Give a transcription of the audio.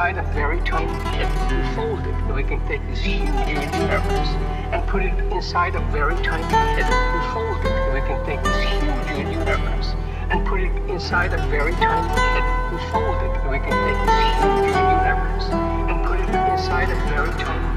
inside a very tiny pit and fold it. We can take this huge, universe and put it inside a very tiny pit and fold it. We can take this huge, universe and put it inside a very tiny pit and fold it. We can take this huge, huge universe and put it inside a very tiny